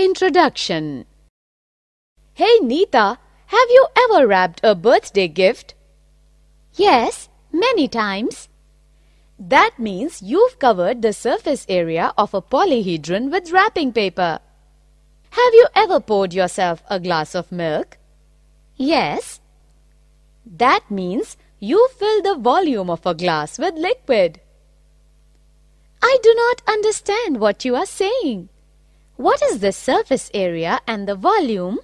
Introduction Hey Neeta, have you ever wrapped a birthday gift? Yes, many times. That means you've covered the surface area of a polyhedron with wrapping paper. Have you ever poured yourself a glass of milk? Yes. That means you fill the volume of a glass with liquid. I do not understand what you are saying. What is the surface area and the volume?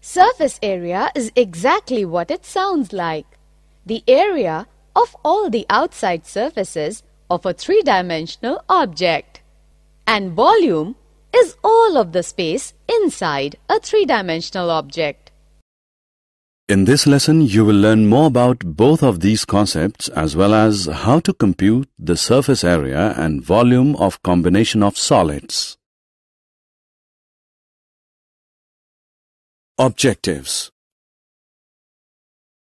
Surface area is exactly what it sounds like. The area of all the outside surfaces of a three-dimensional object. And volume is all of the space inside a three-dimensional object. In this lesson, you will learn more about both of these concepts as well as how to compute the surface area and volume of combination of solids. Objectives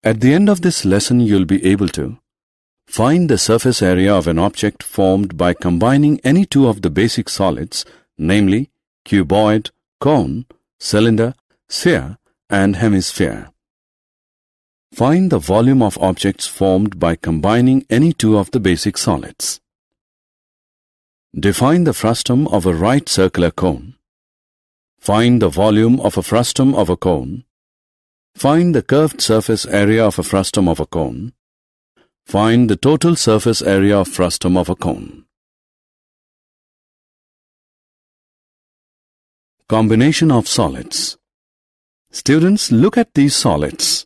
At the end of this lesson, you'll be able to find the surface area of an object formed by combining any two of the basic solids, namely cuboid, cone, cylinder, sphere, and hemisphere. Find the volume of objects formed by combining any two of the basic solids. Define the frustum of a right circular cone. Find the volume of a frustum of a cone. Find the curved surface area of a frustum of a cone. Find the total surface area of frustum of a cone. Combination of solids. Students, look at these solids.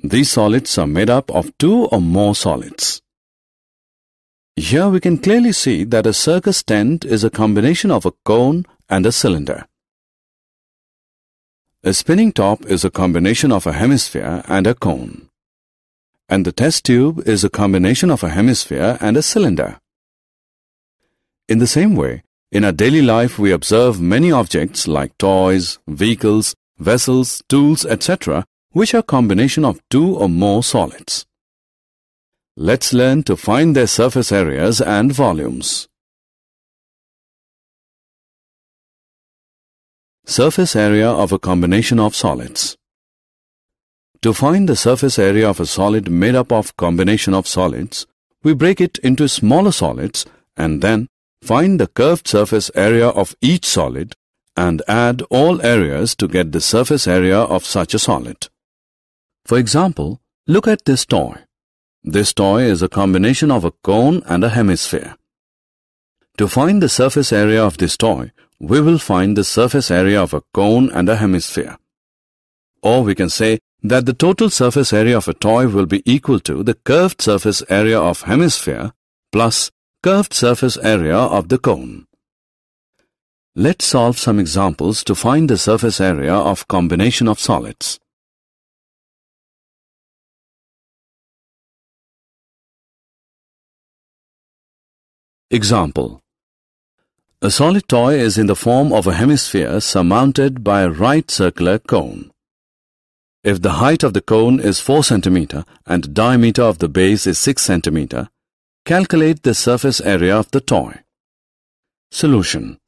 These solids are made up of two or more solids. Here we can clearly see that a circus tent is a combination of a cone and a cylinder. A spinning top is a combination of a hemisphere and a cone. And the test tube is a combination of a hemisphere and a cylinder. In the same way, in our daily life we observe many objects like toys, vehicles, vessels, tools, etc., which are combination of two or more solids. Let's learn to find their surface areas and volumes. Surface area of a combination of solids. To find the surface area of a solid made up of combination of solids, we break it into smaller solids and then find the curved surface area of each solid and add all areas to get the surface area of such a solid. For example, look at this toy. This toy is a combination of a cone and a hemisphere. To find the surface area of this toy, we will find the surface area of a cone and a hemisphere. Or we can say that the total surface area of a toy will be equal to the curved surface area of hemisphere plus curved surface area of the cone. Let's solve some examples to find the surface area of combination of solids. Example a solid toy is in the form of a hemisphere surmounted by a right circular cone. If the height of the cone is 4 cm and diameter of the base is 6 cm, calculate the surface area of the toy. Solution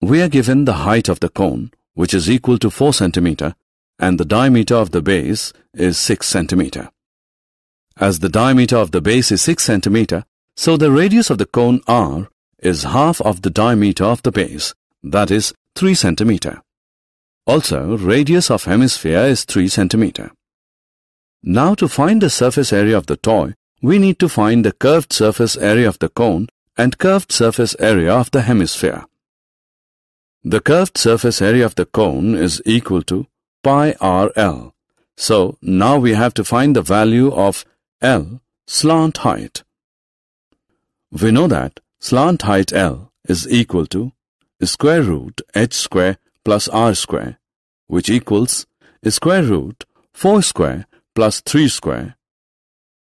We are given the height of the cone, which is equal to 4 cm, and the diameter of the base is 6 cm. As the diameter of the base is 6 cm, so the radius of the cone r is half of the diameter of the base, that is 3 cm. Also, radius of hemisphere is 3 cm. Now to find the surface area of the toy, we need to find the curved surface area of the cone and curved surface area of the hemisphere. The curved surface area of the cone is equal to pi rl. So now we have to find the value of L, slant height. We know that Slant height L is equal to square root h square plus r square, which equals square root 4 square plus 3 square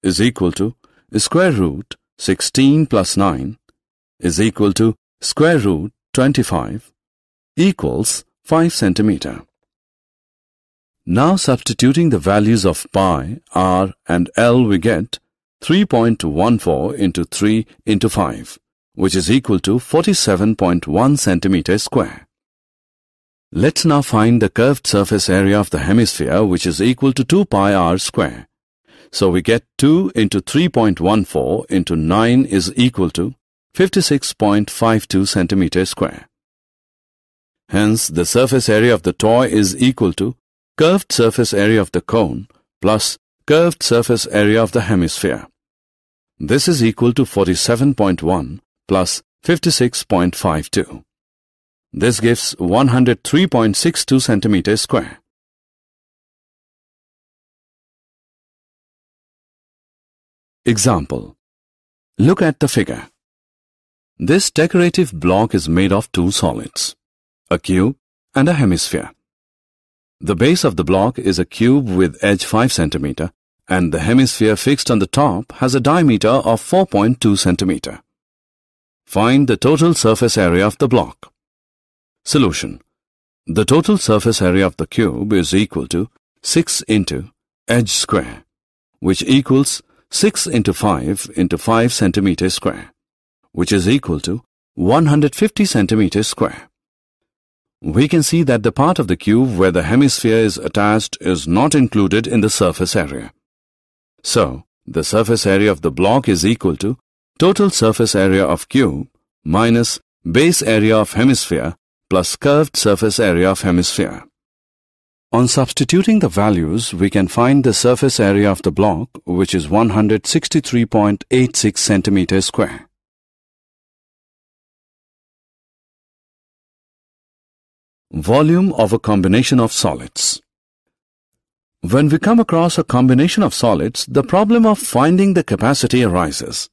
is equal to square root 16 plus 9 is equal to square root 25 equals 5 centimeter. Now substituting the values of pi, r and l we get 3.14 into 3 into 5 which is equal to 47.1 centimeter square. Let's now find the curved surface area of the hemisphere which is equal to 2 pi r square. So we get 2 into 3.14 into 9 is equal to 56.52 centimeters square. Hence, the surface area of the toy is equal to curved surface area of the cone plus curved surface area of the hemisphere. This is equal to 47.1 plus 56.52. This gives 103.62 centimeters square. Example. Look at the figure. This decorative block is made of two solids, a cube and a hemisphere. The base of the block is a cube with edge 5 cm and the hemisphere fixed on the top has a diameter of 4.2 cm. Find the total surface area of the block. Solution. The total surface area of the cube is equal to 6 into edge square, which equals 6 into 5 into 5 centimeters square, which is equal to 150 centimeters square. We can see that the part of the cube where the hemisphere is attached is not included in the surface area. So, the surface area of the block is equal to total surface area of cube minus base area of hemisphere plus curved surface area of hemisphere. On substituting the values, we can find the surface area of the block, which is 163.86 centimeters square. Volume of a combination of solids. When we come across a combination of solids, the problem of finding the capacity arises.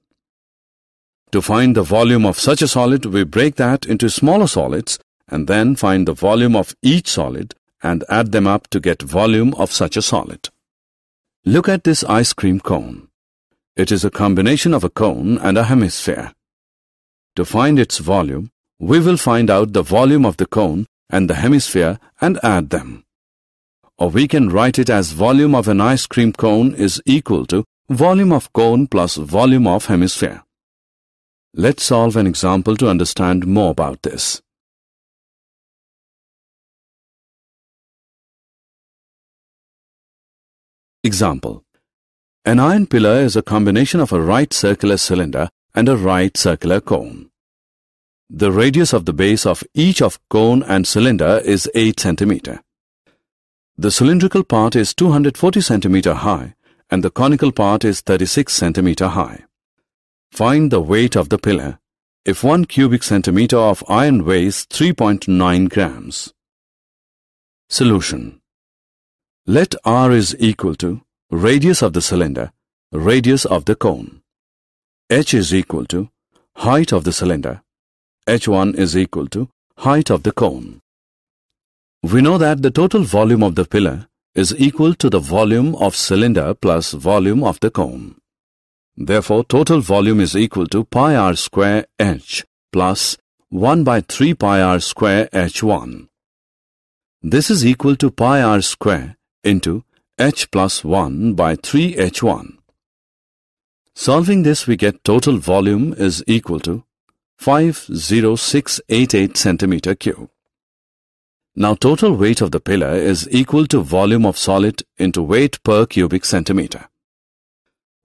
To find the volume of such a solid, we break that into smaller solids and then find the volume of each solid and add them up to get volume of such a solid. Look at this ice cream cone. It is a combination of a cone and a hemisphere. To find its volume, we will find out the volume of the cone and the hemisphere and add them. Or we can write it as volume of an ice cream cone is equal to volume of cone plus volume of hemisphere. Let's solve an example to understand more about this. Example. An iron pillar is a combination of a right circular cylinder and a right circular cone. The radius of the base of each of cone and cylinder is 8 cm. The cylindrical part is 240 cm high and the conical part is 36 cm high. Find the weight of the pillar if 1 cubic centimeter of iron weighs 3.9 grams. Solution Let R is equal to radius of the cylinder, radius of the cone. H is equal to height of the cylinder, H1 is equal to height of the cone. We know that the total volume of the pillar is equal to the volume of cylinder plus volume of the cone. Therefore, total volume is equal to pi r square h plus 1 by 3 pi r square h1. This is equal to pi r square into h plus 1 by 3 h1. Solving this, we get total volume is equal to 50688 centimeter cube. Now total weight of the pillar is equal to volume of solid into weight per cubic centimeter.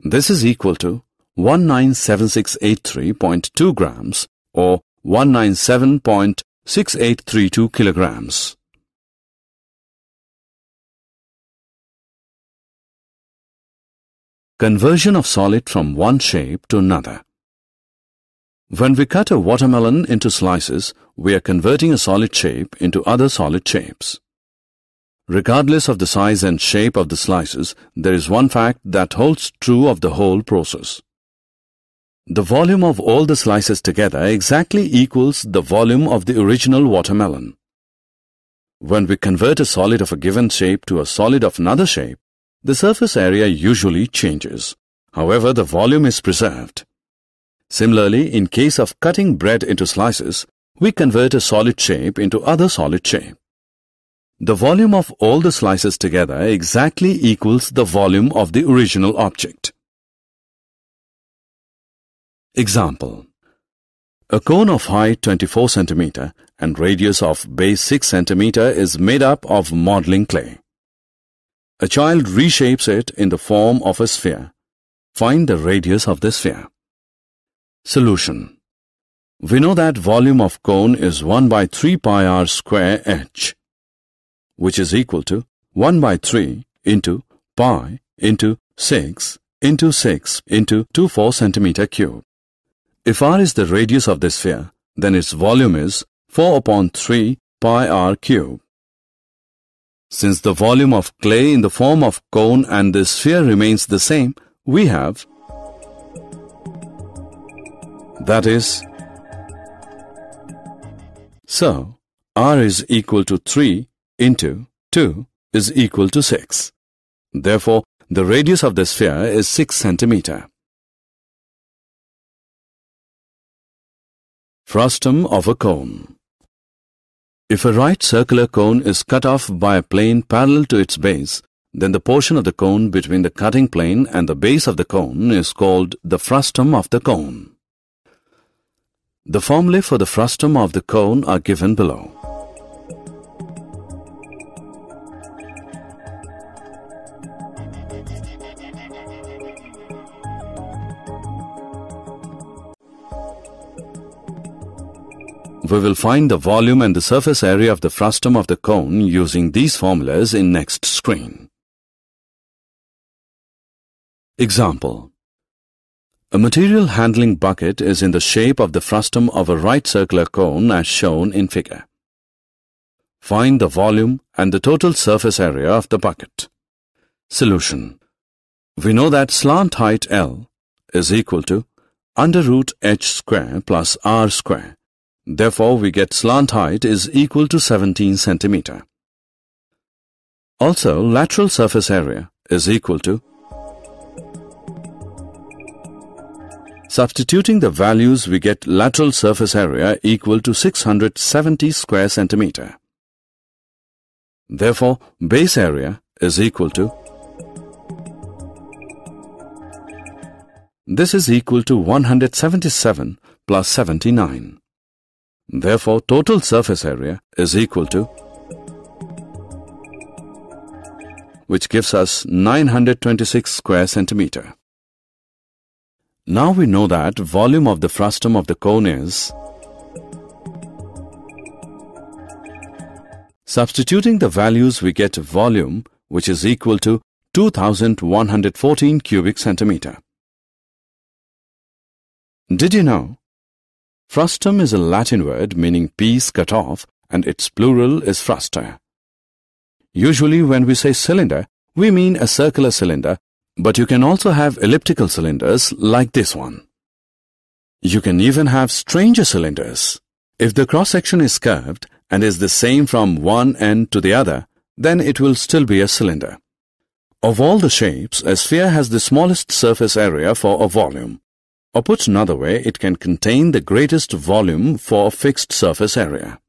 This is equal to 197683.2 grams or 197.6832 kilograms. Conversion of solid from one shape to another. When we cut a watermelon into slices, we are converting a solid shape into other solid shapes. Regardless of the size and shape of the slices, there is one fact that holds true of the whole process. The volume of all the slices together exactly equals the volume of the original watermelon. When we convert a solid of a given shape to a solid of another shape, the surface area usually changes. However, the volume is preserved. Similarly, in case of cutting bread into slices, we convert a solid shape into other solid shape. The volume of all the slices together exactly equals the volume of the original object. Example A cone of height 24 cm and radius of base 6 cm is made up of modeling clay. A child reshapes it in the form of a sphere. Find the radius of the sphere. Solution. We know that volume of cone is 1 by 3 pi r square h, which is equal to 1 by 3 into pi into 6 into 6 into 24 centimeter cube. If r is the radius of the sphere, then its volume is 4 upon 3 pi r cube. Since the volume of clay in the form of cone and the sphere remains the same, we have that is so r is equal to 3 into 2 is equal to 6. Therefore, the radius of the sphere is 6 centimeter. Frustum of a cone If a right circular cone is cut off by a plane parallel to its base, then the portion of the cone between the cutting plane and the base of the cone is called the frustum of the cone. The formulae for the frustum of the cone are given below. We will find the volume and the surface area of the frustum of the cone using these formulas in next screen. Example A material handling bucket is in the shape of the frustum of a right circular cone as shown in figure. Find the volume and the total surface area of the bucket. Solution We know that slant height L is equal to under root h square plus r square Therefore, we get slant height is equal to 17 centimeter. Also, lateral surface area is equal to Substituting the values, we get lateral surface area equal to 670 square centimeter. Therefore, base area is equal to This is equal to 177 plus 79. Therefore, total surface area is equal to which gives us 926 square centimeter. Now we know that volume of the frustum of the cone is Substituting the values we get volume which is equal to 2114 cubic centimeter. Did you know Frustum is a Latin word meaning piece cut off and its plural is frusta. Usually when we say cylinder, we mean a circular cylinder, but you can also have elliptical cylinders like this one. You can even have stranger cylinders. If the cross-section is curved and is the same from one end to the other, then it will still be a cylinder. Of all the shapes, a sphere has the smallest surface area for a volume. Or put another way, it can contain the greatest volume for a fixed surface area.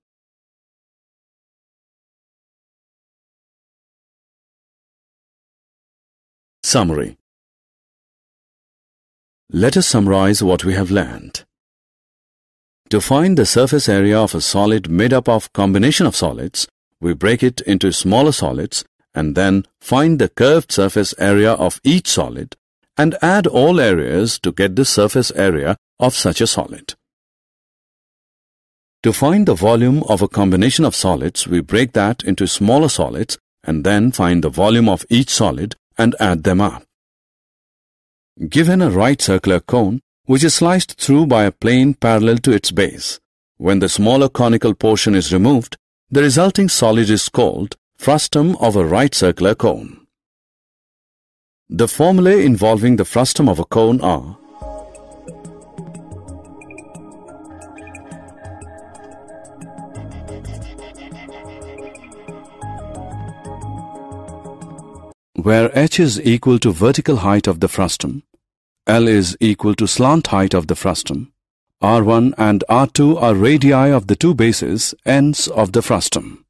Summary Let us summarize what we have learned. To find the surface area of a solid made up of combination of solids, we break it into smaller solids and then find the curved surface area of each solid and add all areas to get the surface area of such a solid. To find the volume of a combination of solids, we break that into smaller solids and then find the volume of each solid and add them up. Given a right circular cone, which is sliced through by a plane parallel to its base, when the smaller conical portion is removed, the resulting solid is called frustum of a right circular cone. The formulae involving the frustum of a cone are where h is equal to vertical height of the frustum, L is equal to slant height of the frustum, R1 and R2 are radii of the two bases, ends of the frustum.